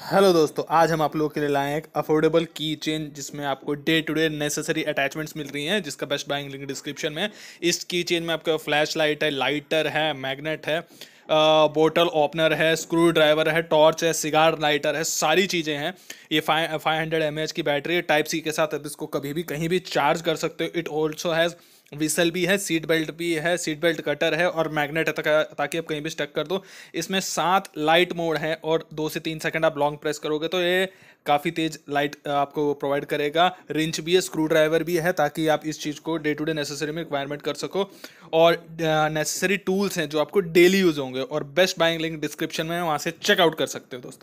Hello दोस्तों, आज हम आप लोगों के लिए लाए हैं एक अफोर्डेबल की चेन जिसमें आपको day to day necessary attachments मिल रही हैं, जिसका बेस्ट बाइंग लिंक डिस्क्रिप्शन में इस की चेन में आपका फ्लैश लाइट है लाइटर है मैग्नेट है बोटल ओपनर है स्क्रू ड्राइवर है टॉर्च है सिगार लाइटर है, सारी चीज़ें हैं। ये फाइव फाइव हंड्रेड एम की बैटरी है टाइप सी के साथ आप इसको कभी भी कहीं भी चार्ज कर सकते हो। इट ऑल्सो हैज़ विसल भी है सीट बेल्ट भी है सीट बेल्ट कटर है और मैग्नेट है, ताकि आप कहीं भी स्टक कर दो। इसमें सात लाइट मोड है और दो से तीन सेकंड आप लॉन्ग प्रेस करोगे तो ये काफ़ी तेज़ लाइट आपको प्रोवाइड करेगा। रिंच भी है स्क्रू ड्राइवर भी है, ताकि आप इस चीज़ को डे टू डे नेसेसरी में रिक्वायरमेंट कर सको। और नेसेसरी टूल्स हैं जो आपको डेली यूज़ होंगे और बेस्ट बाइंग लिंक डिस्क्रिप्शन में वहाँ से चेकआउट कर सकते हो दोस्तों।